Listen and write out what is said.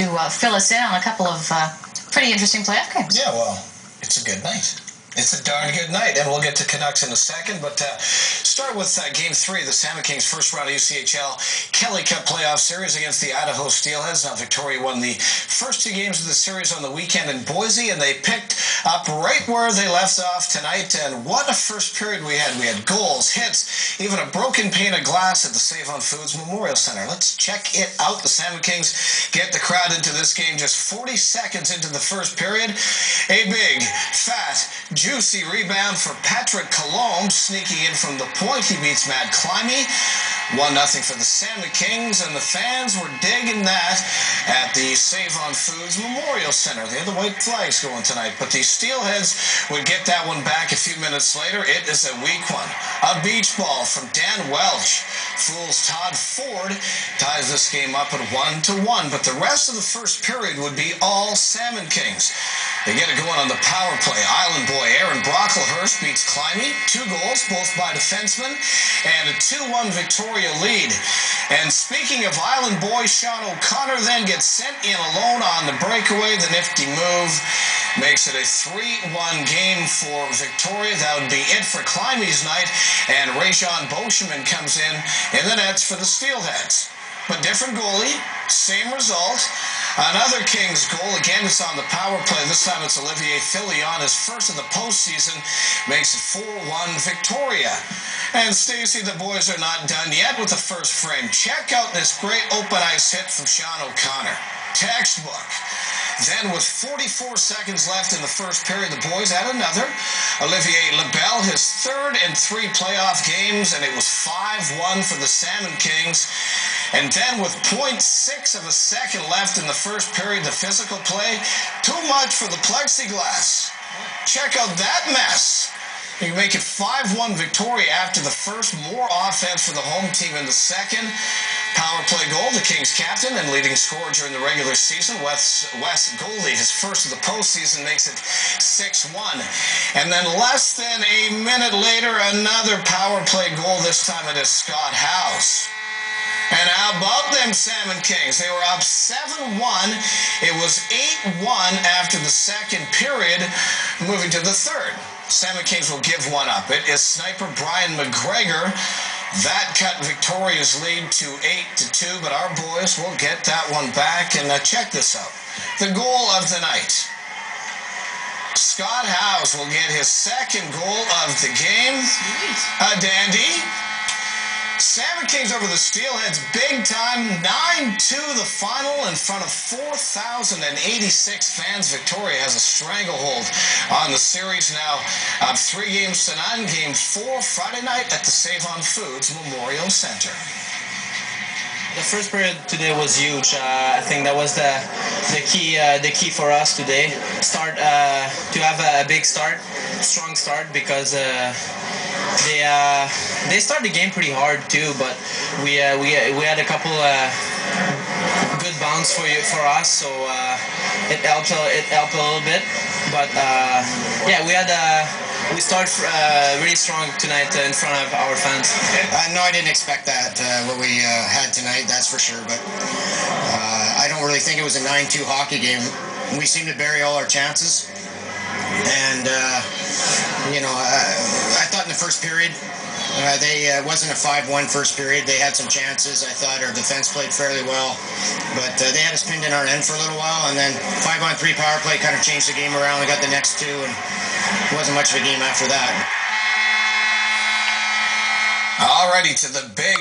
to uh, fill us in on a couple of uh, pretty interesting playoff games. Yeah, well, it's a good night. It's a darn good night, and we'll get to Canucks in a second. But uh, start with uh, Game Three, the Salmon Kings' first round of ECHL Kelly Cup playoff series against the Idaho Steelheads. Now, Victoria won the first two games of the series on the weekend in Boise, and they picked up right where they left off tonight. And what a first period we had! We had goals, hits, even a broken pane of glass at the Save on Foods Memorial Center. Let's check it out. The Salmon Kings get the crowd into this game just 40 seconds into the first period. A big, fat Juicy rebound for Patrick Coulombe, sneaking in from the point. He beats Matt Climie. 1 0 for the Salmon Kings, and the fans were digging that at the Save on Foods Memorial Center. They had the white flags going tonight, but the Steelheads would get that one back a few minutes later. It is a weak one. A beach ball from Dan Welch fools Todd Ford, ties this game up at 1 to 1, but the rest of the first period would be all Salmon Kings. They get it going on the power play. Island boy Aaron Brocklehurst beats Climie. Two goals, both by defensemen, and a 2-1 Victoria lead. And speaking of Island boy, Sean O'Connor then gets sent in alone on the breakaway. The nifty move makes it a 3-1 game for Victoria. That would be it for Climie's night. And Rajon Boscheman comes in in the nets for the Steelheads. But different goalie, same result. Another Kings goal. Again, it's on the power play. This time it's Olivier Filion. His first of the postseason makes it 4-1 Victoria. And Stacy, the boys are not done yet with the first frame. Check out this great open ice hit from Sean O'Connor. Textbook. Then, with 44 seconds left in the first period, the boys add another. Olivier Lebel, his third in three playoff games, and it was 5-1 for the Salmon Kings. And then with 0.6 of a second left in the first period, the physical play, too much for the plexiglass. Check out that mess. You make it 5-1 Victoria after the first, more offense for the home team in the second. Power play goal, the Kings captain and leading scorer during the regular season, Wes, Wes Goldie, his first of the postseason, makes it 6-1. And then less than a minute later, another power play goal, this time it is Scott House. And how about them Salmon Kings? They were up 7-1. It was 8-1 after the second period, moving to the third. Salmon Kings will give one up. It is sniper Brian McGregor. That cut Victoria's lead to 8 to 2, but our boys will get that one back. And uh, check this out. The goal of the night. Scott House will get his second goal of the game. A dandy. Salmon Kings over the Steelheads big time, 9-2 the final in front of 4,086 fans. Victoria has a stranglehold on the series now. Uh, three games to none. Game four Friday night at the Save on Foods Memorial Center. The first period today was huge. Uh, I think that was the the key uh, the key for us today. Start uh, to have a, a, big start, strong start because uh, they uh, they started the game pretty hard too. But we uh, we we had a couple good bounce for you for us, so it helped it helped a little bit. But yeah, we had we start uh, really strong tonight uh, in front of our fans. Uh, no, I didn't expect that, uh, what we uh, had tonight, that's for sure. But uh, I don't really think it was a 9-2 hockey game. We seemed to bury all our chances. And, you know, I thought in the first period, uh, they uh, wasn't a 5-1 first period. They had some chances. I thought our defense played fairly well, but uh, they had us pinned in our end for a little while, and then five on three power play kind of changed the game around. We got the next two, and it wasn't much of a game after that. Alrighty, to the big